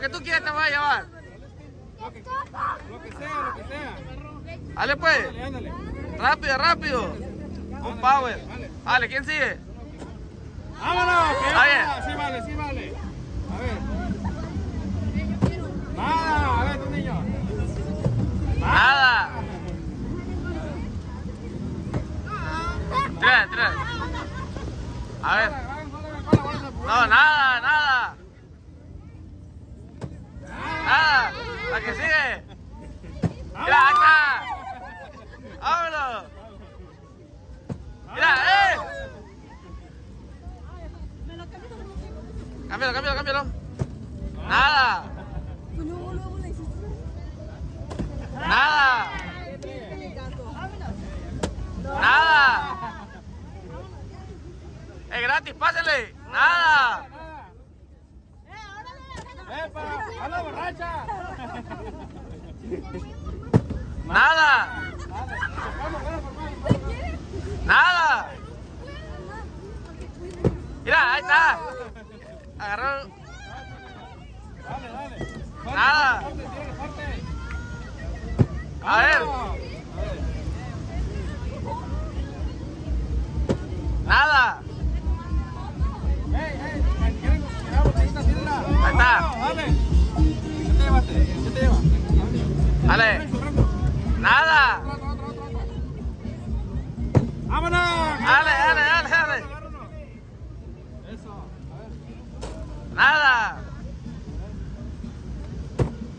lo que tú quieras te voy a llevar. Lo que, lo que sea, lo que sea. Dale pues. Ándale, ándale. Rápido, rápido. Un power. Dale, ¿quién sigue? ¡Vámonos! que ya- Sí vale, sí vale. A ver. Nada, a ver, tu niño. Nada. Tira, tira. A ver. No, nada, nada. Que sigue. Mira, está. Vámonos. Mira, eh. Cámbialo, cámbialo, cámbialo. Nada. Nada. Es gratis, pásale. Nada. ¡Epa! ¡Anda borracha! Nada. Nada. Mira, ahí está. Agarró. Dale, dale. Nada. A ver. Nada. ¿Qué te lleva? Dale. Nada. ¡Vámonos! Dale, dale, dale, dale. Eso. Nada.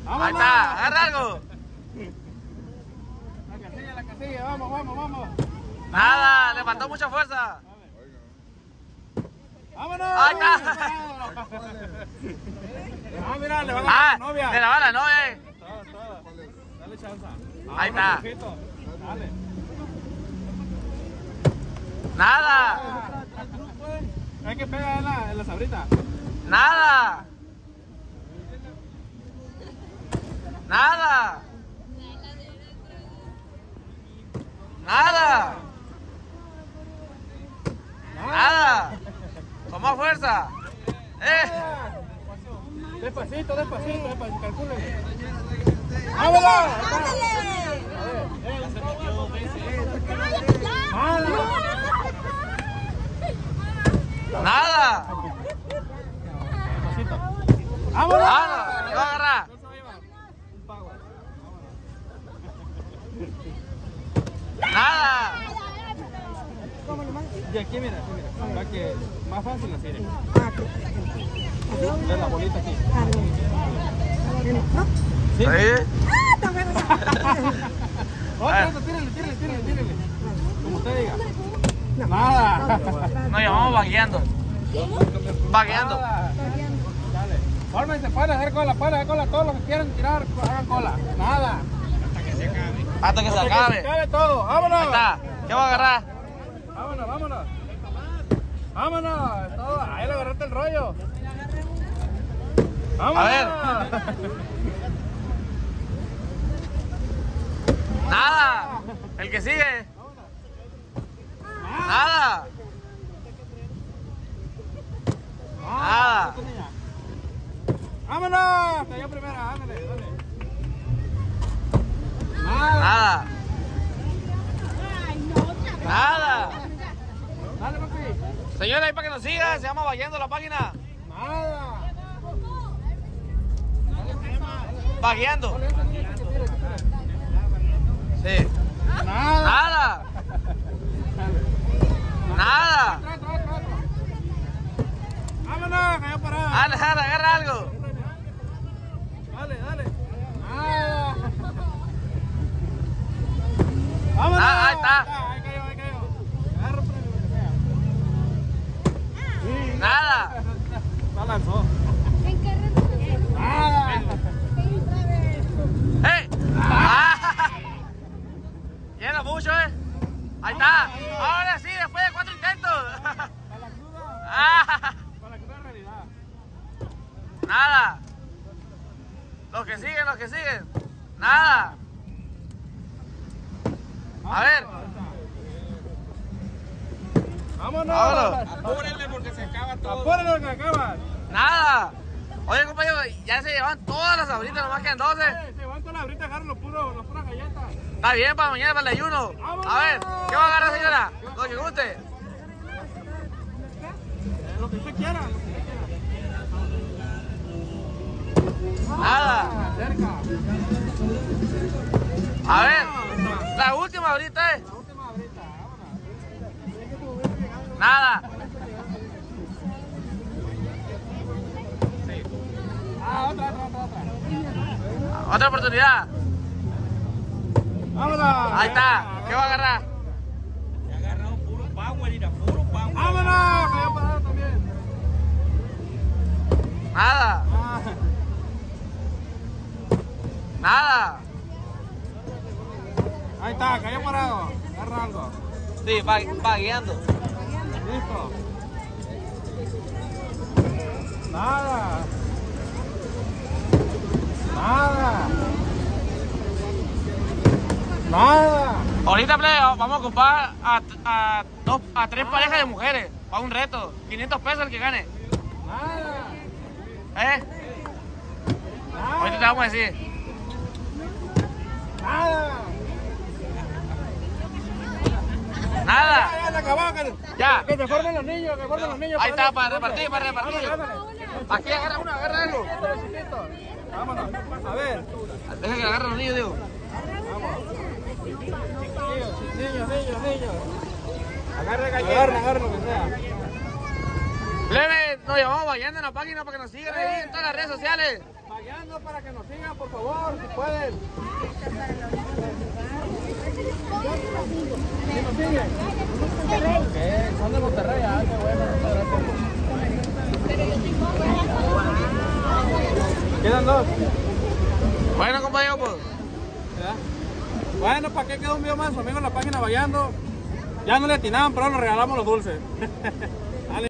Ahí está. Agarra algo. La casilla, la casilla. Vamos, vamos, vamos. Nada. Le faltó mucha fuerza. ¡Vámonos! Ahí está. Ah, mira, le van a Ah, dar la novia. de la bala, no, eh. Todo. Dale chance. Ahí está. Dale. Nada. Hay que pegar en la, en la sabrita. Nada. Nada. Nada. Nada. Con más fuerza. Eh. Despacito, despacito, despacito, calcule. ¡Vámonos! Nada. Despacito. ¡Vámonos! Nada. Va a agarrar. ¿Cuál se va a llevar? Un power. Nada. Y aquí, mira, aquí, mira. Para que más fácil así. Ve la bolita aquí. ¿Sí? Sí. Otra, otra, tírale, tírale, tírale, tírale. Como usted diga. Nada. Nos llamamos vagueando. Vagueando. Nada. Dale. Fórmense, pueden hacer cola, pueden hacer cola, todo lo que quieran tirar, hagan cola. Nada. Hasta que se Se acabe. acabe todo. ¡Vámonos! Ahí está. ¿Qué va a agarrar? Vámonos, vámonos. Vámonos. Todo. Ahí le agarraste el rollo. Vámonos. ver. Nada. El que sigue. Nada. Nada. ¡Vámonos! Cayó primera, ándale, dale. Nada. Nada. Nada. Señora, ahí para que nos siga, se llama Vagueando la página. Nada. Vagueando. Sí. Nada. Nada. ¡Vámonos! Cayó parada. Dale, dale, agarra algo. Dale, dale. Nada. ¡Vámonos! Ah, ahí está. La lanzó. Nada. ¡Hey! ¡Ah! Llena mucho, ¿eh? Ahí está. Ahora sí, después de cuatro intentos. Para la cruda. ¡Ah! Para la cruda realidad. Nada. Los que siguen, los que siguen. Nada. A ver. Vámonos. Vámonos. Apúrenle porque se acaba todo. Apúrenle que acaba. Nada. Oye, compañero, ya se llevan todas las abritas, nomás quedan 12. Eh, Se van todas las ahorita, agarran los puros, los puras galletas. Está bien para mañana, para el ayuno. A ver, ¿qué va a agarrar, señora? Lo que guste. Eh, lo que usted quiera, lo que usted quiera. Nada. Ah, cerca. A ver, la última ahorita es. La última ahorita, vámonos. Nada. Otra, otra, otra, otra. Otra oportunidad. Vámonos. Ahí está. ¿Qué va a agarrar? Vámonos, que ya pararon también. Nada. Ah, Nada. ahí está, cayó parado. Agarra algo. Sí, va, va guiando. Listo. Nada. Nada. Nada. Ahorita, plebe, vamos a ocupar a, a, dos, a tres parejas de mujeres. Para un reto. 500 pesos el que gane. Nada. ¿Eh? Ahorita te vamos a decir. Nada. Nada. Ya. Que, se formen los niños, que formen los niños. Ahí está, para repartir, para repartir. Aquí agarra uno, agarra algo. Vámonos. A ver. Deja que agarren los niños, digo. Niños, niños, niños. Agarre galleta. Agarren, agarren lo que sea. Plebe, nos llamamos vayando en la página para que nos sigan ahí en todas las redes sociales. Vayando para que nos sigan, por favor, si pueden. ¿Sí nos siguen? Son de Monterrey, ah, qué bueno, muchas gracias. Dos. Bueno, compañero, pues. Bueno, ¿para qué quedó un video más? Amigos en la página Vayando. Ya no le atinaban, pero nos regalamos los dulces.